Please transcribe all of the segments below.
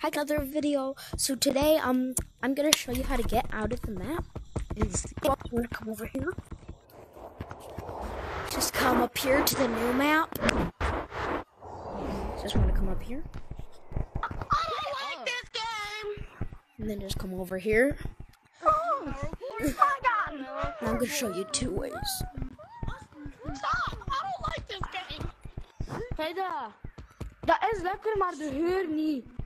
Hi, another video. So today, um, I'm gonna show you how to get out of the map. Is we're gonna come over here. Just come up here to the new map. Just wanna come up here, I don't like this game. and then just come over here. Oh, I'm gonna show you two ways. Stop. I don't like this game. Heda, dat is lekker, maar de heur niet.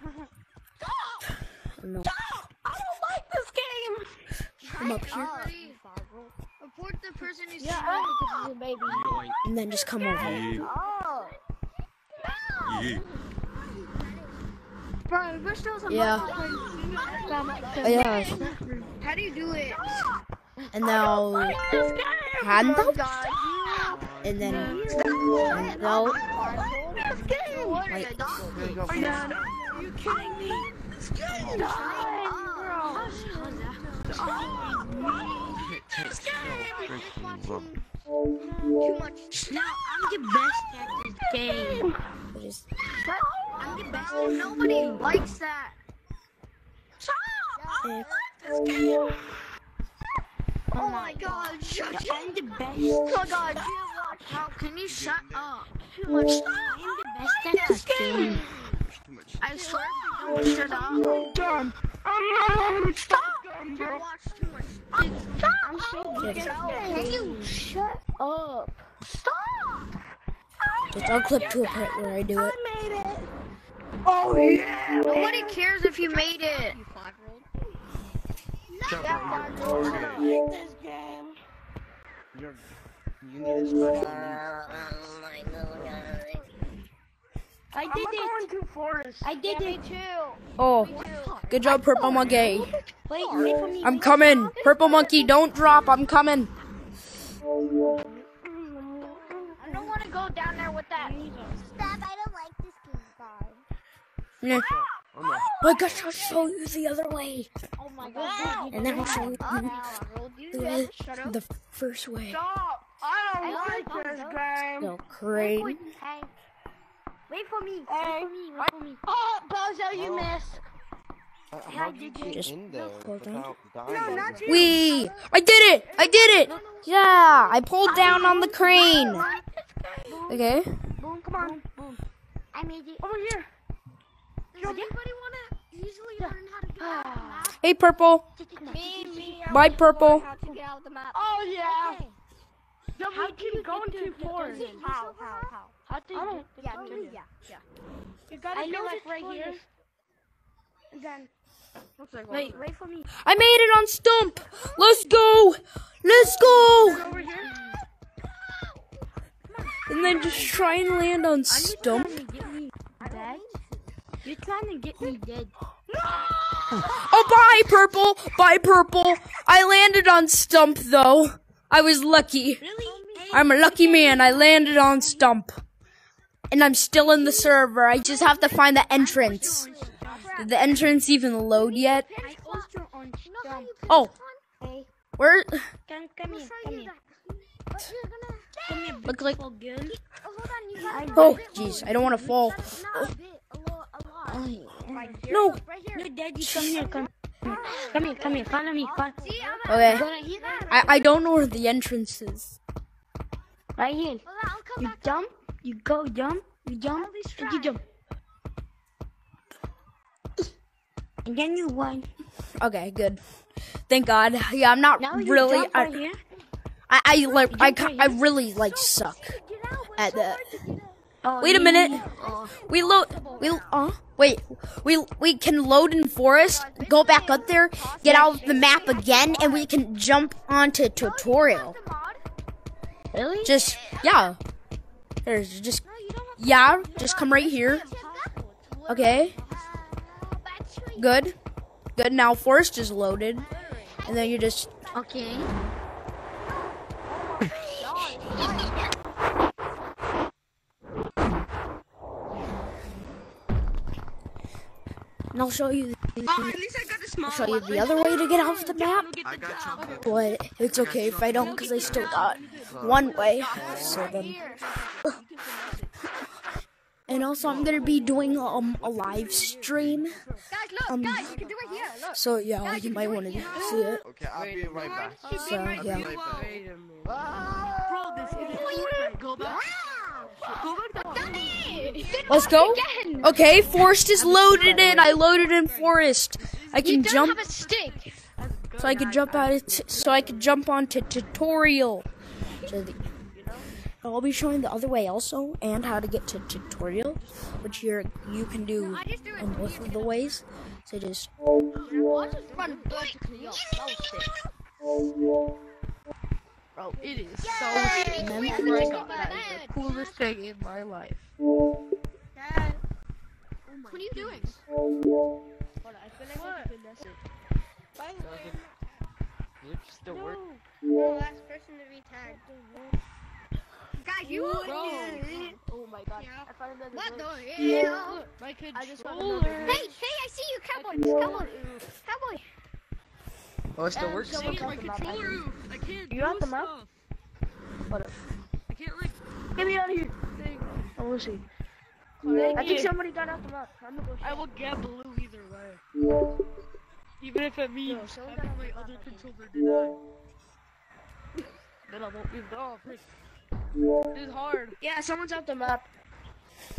Stop. No, Stop. I don't like this game. come up here, Report the person who's Ja, eigenlijk is het een baby. and then just come over. here. Oh. Bro, we're still some Yeah. Oh, yeah, How do you do it? and now This game. hand up, oh God, and then hand out. This game. Like, Are you, are you kidding me? This game. Dying, bro. Oh, This game. too much. Now, I'm the best at this game. just I'm the best. Nobody likes that. Stop. I don't like this game. Oh my God! Shut up! I'm the best. Oh my God! You watch. How can you shut up? Too much. Stop. I'm the best at this game. I swear if you don't shut. Done. I'm Stop. You watch too much. Stop. I'm so good. Can you shut up? Stop. just I'll clip to a part where I do it. I made it. Oh yeah. Nobody cares if you made it. I like this game. You're, you need a special I I'm did it. going to forest. I did it. too. Oh, good job, Purple Monkey. Wait, wait for me. I'm coming. Purple Monkey, don't drop. I'm coming. I don't want to go down there with that. Stop, I don't like this game, guys. Yeah. Oh no. Oh, I gosh, I'll show you the other way. Oh my God! And then I'll show you oh, You the, guys, shut the first way. Stop. I don't like this game. So great. Hey, wait for me. Hey. Wait for me. Wait for me. Oh, Bozo, you Oh. missed. Uh, How did you Just in there on. without No, not you. Wee! I did it! I did it! Yeah! I pulled down on the crane. Okay. Boom, come on. Boom. I made it. Over here. Does anybody want to easily learn how to get out of the map? Hey, Purple. Me, me. Bye, Purple. how to get out of the map. Oh yeah. Yeah, we keep going too far. How? How? How? How do I you don't. Yeah, to me. Yeah. Yeah. You gotta I be know like right forest. here. And then. Looks like Wait, wait for me. I made it on Stump. Let's go. Let's go. over here. And then just try and land on Stump. trying to get me dead? You're trying to get me dead. Oh, bye, Purple. Bye, Purple. I landed on Stump, though. I was lucky. Really? I'm a lucky man. I landed on Stump. And I'm still in the server. I just have to find the entrance. Did the entrance even load yet? I also on stump. Oh, where? come, come here, come here. Look like. beautiful girl. hold on, you got Oh, jeez. I don't want to fall. not a bit, a lot, a lot. Oh, no. No, daddy, come here, come. Come here, come here, follow me, follow. Okay. Go right here, I, I don't know where the entrance is. right here. Hold on, I'll come You back. Jump, you go jump, you jump, and you jump. And then you run. Okay, good. Thank God. Yeah, I'm not Now you really. jump right I, here. I, I like. I, jump I really like suck Get out. at that. Oh, Wait a yeah. minute. We load. We uh. Wait. We we can load in forest. Go back up there. Get out of the map again, and we can jump onto tutorial. Really? Just yeah. There's just yeah. Just come right here. Okay. Good. Good. Now forest is loaded, and then you just Okay. And I'll show you. The, Oh, at least I got a small I'll show you the other way to get off the map. I got. But it's okay if I don't, because I still got one way. So then. And also, I'm gonna be doing um a live stream. Guys, look, Um, guys, you can do it here. Look. So yeah, you might want to see it. Okay, I'll be right back. So yeah. Let's go. Okay, forest is loaded in. I loaded in forest. I can jump. have a stick. So I could jump out. It, so I could jump onto tutorial. So the, I'll be showing the other way also, and how to get to tutorial, which you're you can do I just do it. in both of the ways. So just oh, Bro, it is so Yay! sick. Remember Oh my when god, I got is the coolest thing in my life. Dad. What are you doing? It still work. No, last person to be tagged. Guys, you Bro. Oh my god. I found another What glitch. the hell? Look, my I just controller. Hey, hey, I see you, cowboy. Cowboy. Cowboy. Oh, it still works. Dang it, my controller. I can't You do got the map? What? I can't like. Get me out of here. Thing. I oh, will see. Dang I think it. somebody got out the map. I'm gonna go I will get blue either way. Even if it means someone having got my out other map, I think. controller denied. then I won't be oh. This is hard. Yeah, someone's out the map.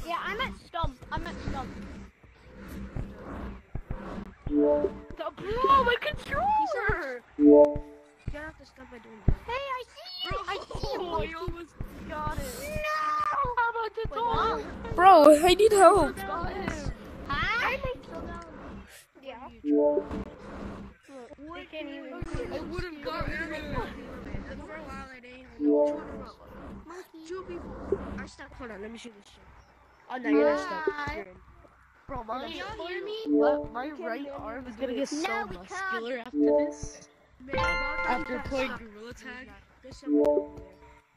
Yeah, I'm at stump. I'm at stump. The, bro, oh my controller! Get off the stuff by doing that. Hey, I see you. I see you. Oh, I almost got it. No. How about the door? bro, I need help. Got him. Hi. Yeah. I can't even. I would have got him. For a while, I didn't know which one it was. Two people are stuck. Hold on, let me see this shit. Oh no, you're not stuck. Hi. You're in. Bro, my, Can y'all hear me? my, my right arm is gonna get so No, we can't. muscular after this. After playing Gorilla Tag. There's somebody over there.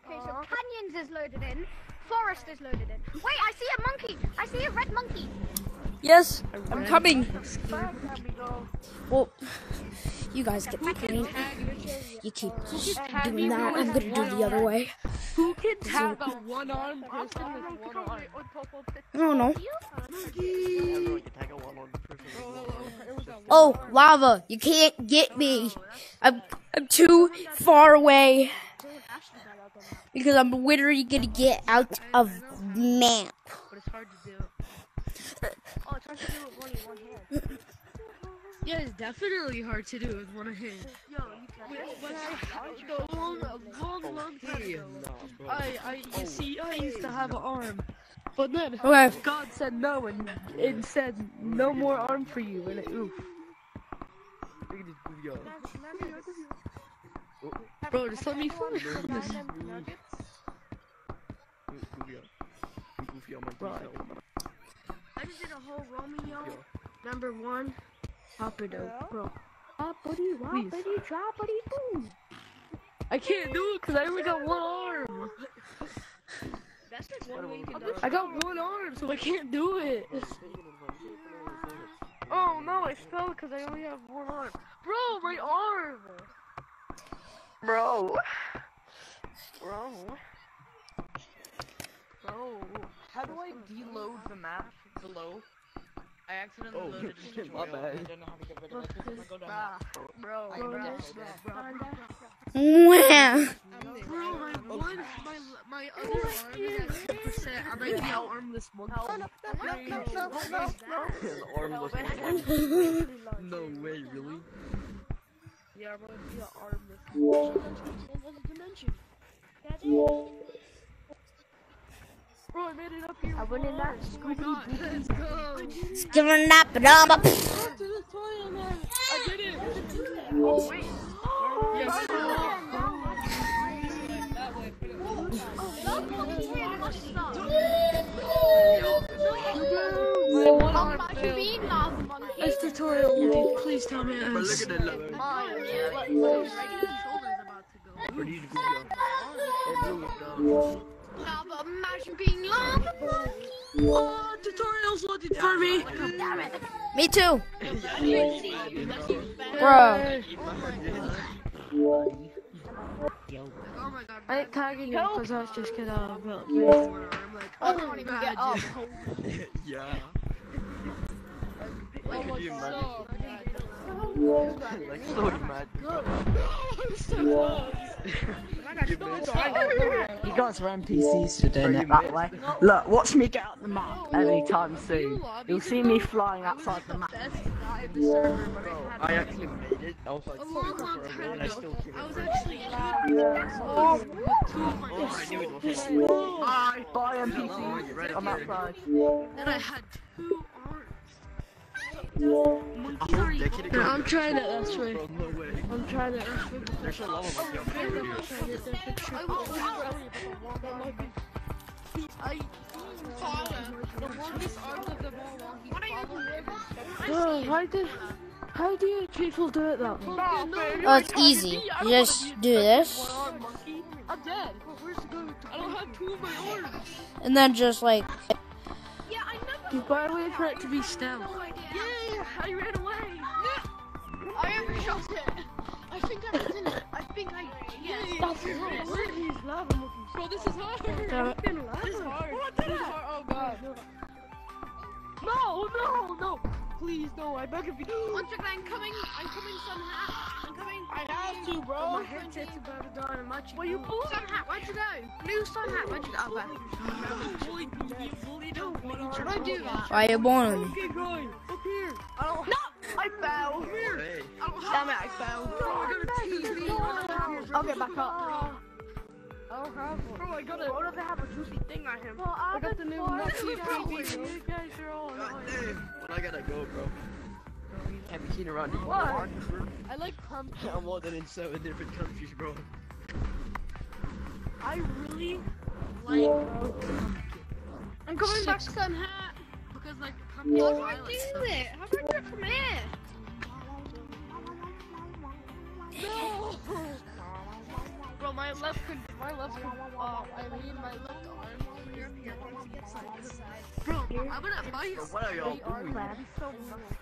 Okay, so canyons is loaded in. Forest is loaded in. Wait, I see a monkey. I see a red monkey. Yes, I'm coming. Fuck, let me go. Well, you guys get the point. You keep doing that. I'm gonna do the other way. Who can tag a one arm person with one arm? I don't know. Everyone can tag a one on the person. Oh, lava! You can't get me. I'm I'm too far away because I'm literally gonna get out of map. Yeah, it's definitely hard to do with one hand. Yo, you can. But a long, a long, long time ago, I, I, you see, I used to have an arm, but then oh, Okay. God said no, and it said no more arm for you, and it, oof. Look at this goofy. Bro, just let me finish this. Goofy guy. Goofy on my Bro. I just did a whole Romeo number one. Hoppity, bro. Hoppity, Please. woppity, droppity, boom. I can't do it because I only got one arm. That's just one way you can do it. I got one arm, so I can't do it. Oh no, I fell because I only have one arm. Bro, my arm! Bro. Bro. Bro. How do I deload the map below? I accidentally Oh, loaded it. my bad. I don't know how to get rid of it. I'm gonna go down. Bro, Bro, bro, this- bro, Mwah. Bro, my oh. one, my, my other arm is at 10%. I might be out arm this month. His arm looks like No way, really? Yeah, I'm gonna be out arm this month. Bro, I made it up here. I went in that my god, let's go. Giving up, the toilet. I did it. Oh, wait. Yes. This tutorial, please tell me But look at that. They're blue Lava, imagine being lava. Oh, tutorial's loaded for me. Me too. Bro. Oh my god. I ain't tagging you because I was just kidding. Uh, well, I'm like, I don't even get up. yeah. Like, could you imagine? So like, so imagine. You guys are NPCs for doing it that way. Look, watch me get out the map anytime soon. You'll see me flying outside the map. best guy in the server, but Bro, I I actually made it. I was like, a long, long for a time minute, and I ago. still can't. Oh, I was actually oh, with two of my Oh, I knew it was best a I Bye, Oh, NPCs. I'm outside. and I had two arms. A whole decade ago. I'm trying it this way. Bro. I'm trying it this way. There's a lot of us I'm people trying to get that picture. I was I the longest arms of them all. What are you Oh, how do, how do you people do it that way? Oh, it's easy. You just do this, I'm dead. Where's the go? I don't have two of my arms. and then just like Yeah, I never. You better wait for it to be still. No idea. Yeah, I ran away. I ever shot it. I think I was in it. I think I. Yes. That's hard. Where are lava monkeys? Bro, this is hard. Damn it. This is hard. This is hard. Oh god. No, no, no. Please, no. I beg of you. One second, I'm coming. I'm coming, Sun Hat. I'm coming. I have to, bro. My headset's about to die. I'm actually. What you Sun Hat, where'd you go? Blue Sun Hat, where'd you go? Oh, there. bullied me. You bullied me. Should I do that? why you born. Okay, going. Up here. I don't. No! I fell. Hey. I don't Damn it, I oh, fell. Oh, I got a TV. I'll get back up. I don't have one. Bro, I got it. What if I have a juicy thing on him? I got the new Nokia TV. You guys are all I gotta go, bro. Have you seen around the What? I like pumpkin. I'm more than in seven different countries, bro. I really like pumpkin. I'm coming back, to Sun Hat. because like pumpkin. How do I do it? How do I do it from here? No. Bro, my left, con- my left, con- uh, I mean my Bro, I'm gonna buy Bro, what are y'all doing?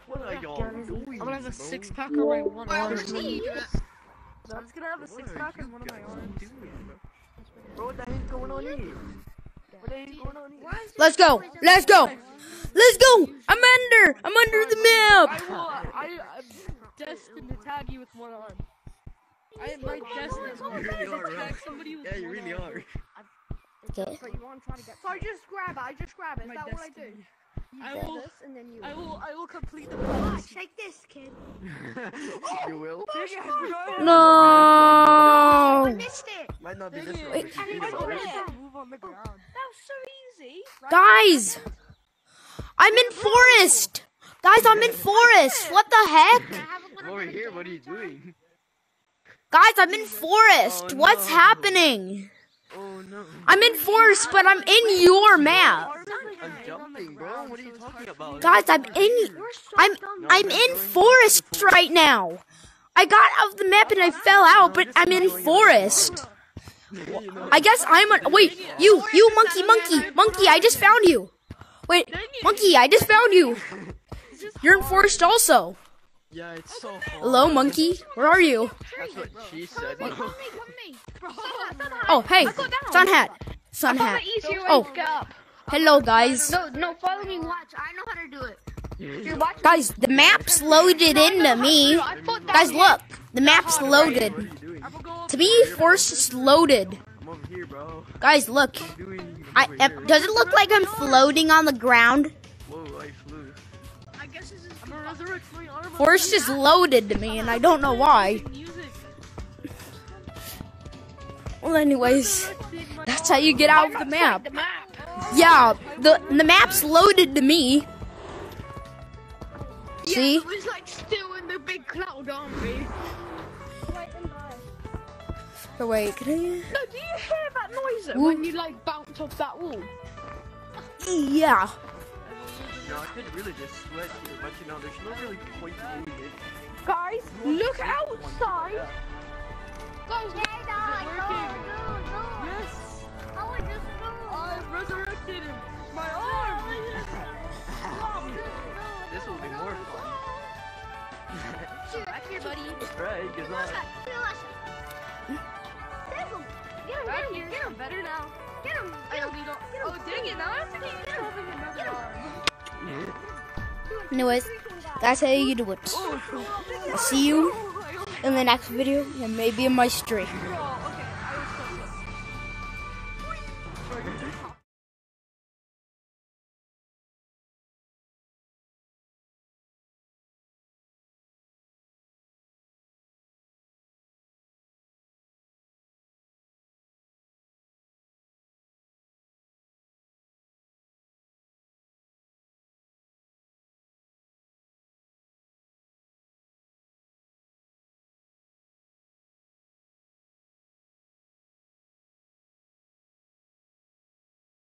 What are y'all doing? I'm gonna have a six pack on my one I arm. already see it. I'm just gonna have a six pack you on one of my guys arms. bro? Bro, what the hell's going on here? What the hell's going on here? Let's go. Let's go. Let's go. I'm under. I'm under the map. I will. I, I'm destined to tag you with one arm. I am my destiny. You really are, bro. Tag somebody with one. arm. Yeah, you really are. Okay. But you want to try to get. So I just grab it. I just grab it. Is My that what I do? You I will- this and then you. I will. I will complete the Ah, process. take this, kid. you will? No. Missed it. Might not be this one, it. but you I will. thought move on the ground. That was so easy. Guys, I'm in forest. Guys, I'm in forest. What the heck? Over here, what are you doing? Guys, I'm in forest. Oh, What's no. happening? Oh no. I'm in forest, but I'm in your map. I'm jumping, bro. What are you talking about? Guys, I'm in I'm I'm in forest right now. I got out of the map and I fell out, but I'm in forest. I guess I'm a wait, you, you monkey, monkey, monkey, I just found you. Wait, monkey, I just found you. You're in forest also. Yeah, it's so hard. Hello, monkey. Where are you? That's what she said. Come me, come me. Oh, hey, sun hat, sun hat. Oh. to oh. up. Hello, guys. No, no, follow me. Watch. I know how to do it. Guys, the map's loaded into me. I thought that. Guys, look, the map's loaded. are you doing? To me, forest is loaded. I'm over here. Guys, look. What are you doing? I, I'm over here. does it look like I'm floating on the ground? Whoa, I flew. I guess this is. I'm gonna resurrect my arm. Forest is loaded to me, and I don't know why. Well, anyways, that's how you get out of the map. Yeah, the the map's loaded to me. See? Yeah, it was like still in the big cloud army. Oh, wait, can I? No, do you hear that noise Ooh. when you like bounce off that wall? Yeah. You know, I could really just sweat here, but you know, there's no really point in doing it. Guys, look outside. Guys, look. Yes. I would just go. I've resurrected him. My arm. This will be more fun. Back here, buddy. Right, good luck. arm better now. Get him! I only don't. Oh, dang it! Now I have to keep shoving another arm. Anyways, that's how you do it. I'll see you in the next video and maybe in my stream.